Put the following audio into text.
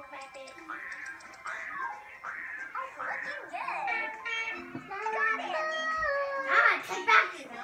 Got it! Ah, take back!